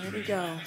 Here we go?